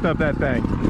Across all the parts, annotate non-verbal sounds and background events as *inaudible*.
blast up that thing.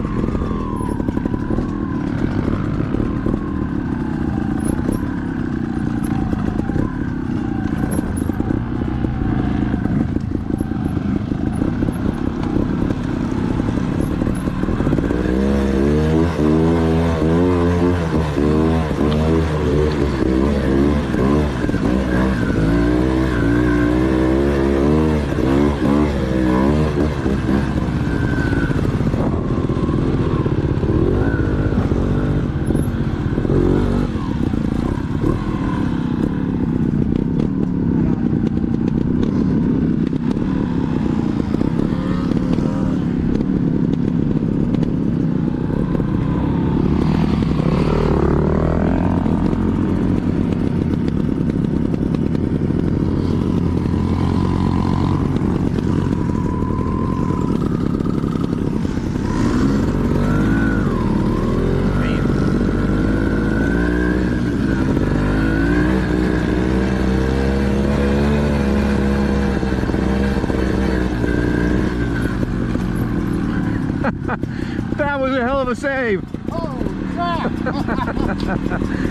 That was a hell of a save. Oh, crap! *laughs*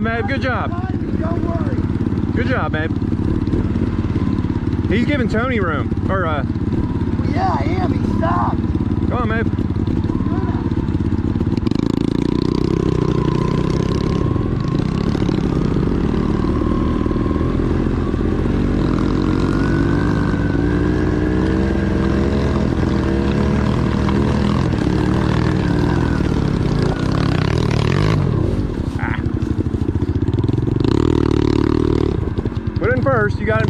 job. Good job. Good job, Mabe. He's giving Tony room. Or, uh, Yeah, I am. He stopped. go on, Mabe. First. You got it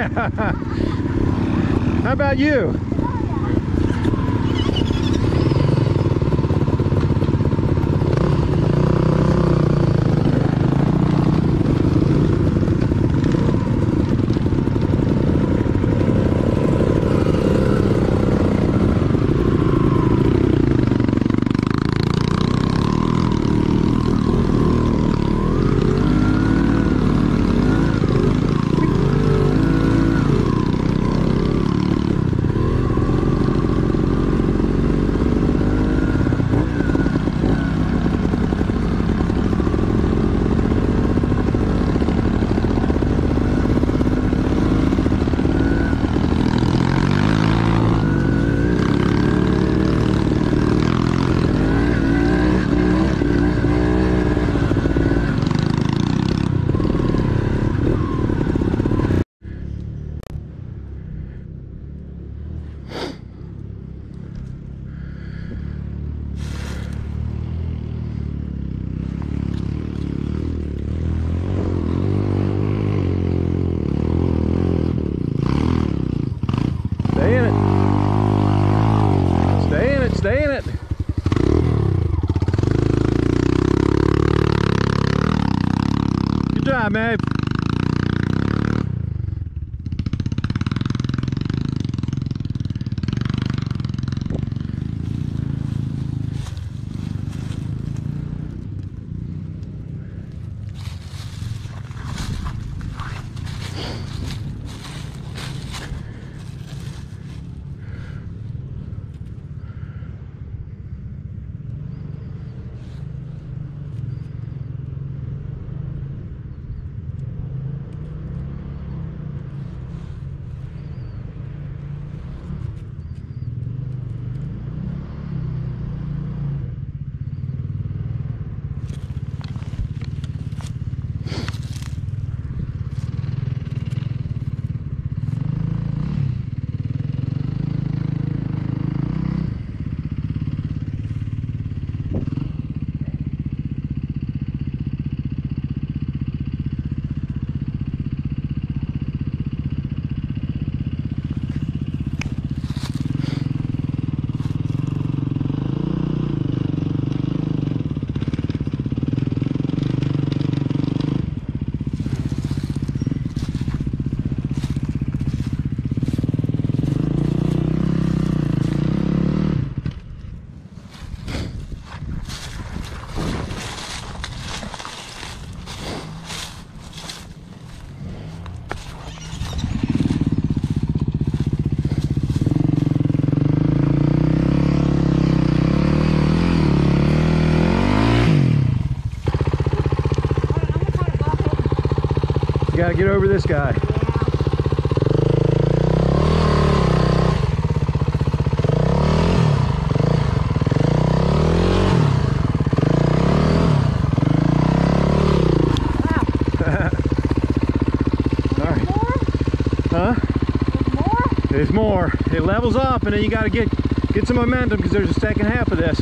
*laughs* How about you? Good job, gotta get over this guy. There's more. It levels up and then you got to get get some momentum because there's a second half of this.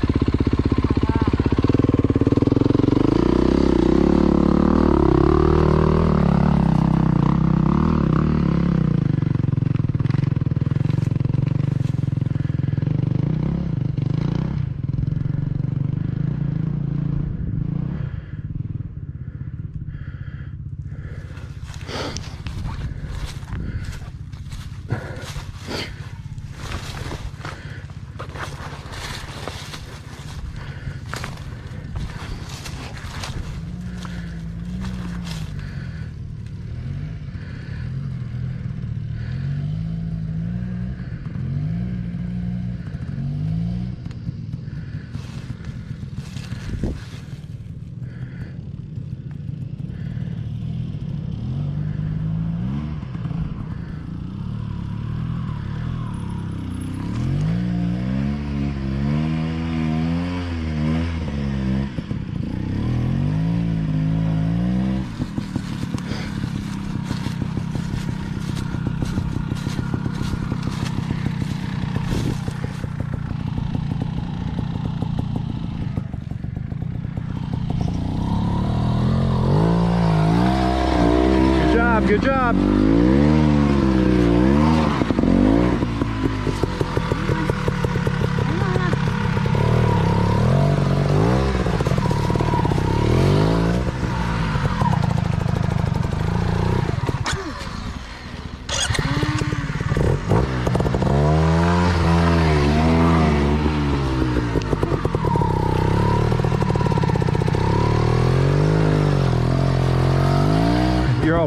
Good job.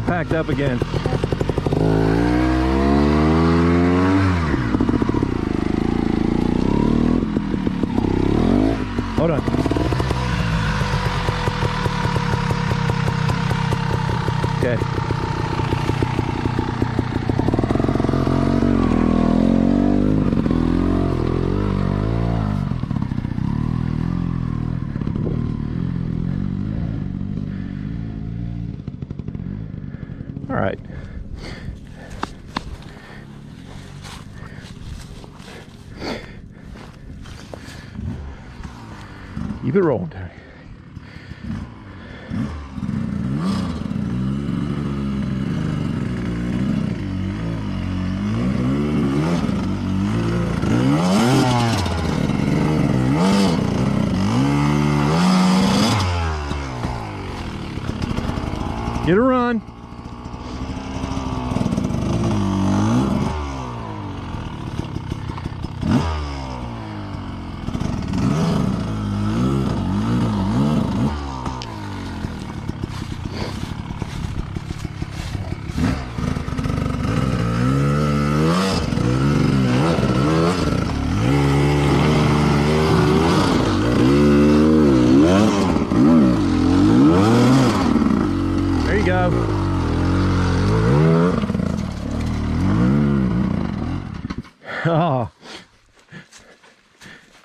all packed up again. right. Keep it rolling,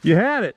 You had it.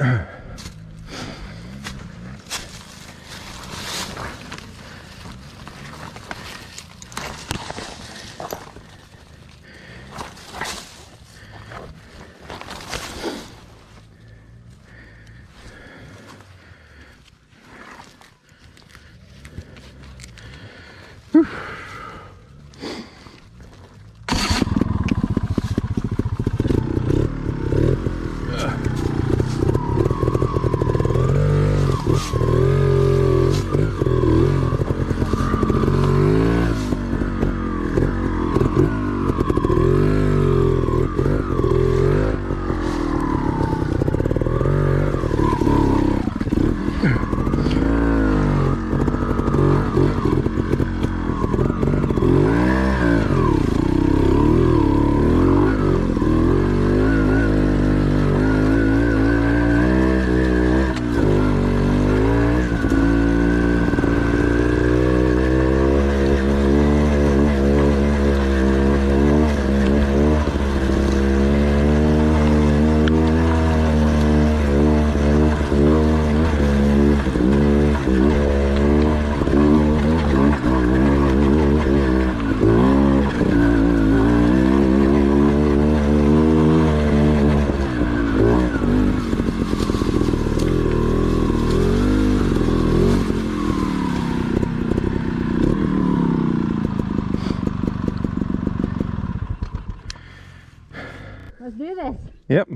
Yep.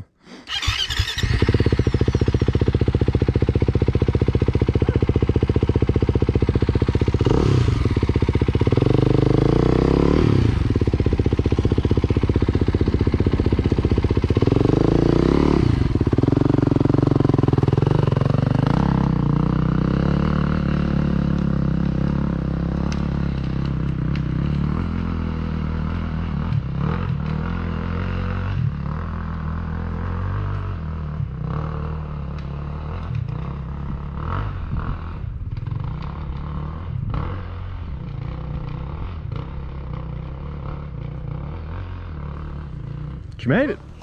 You made it.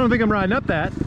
Don't think I'm riding up that.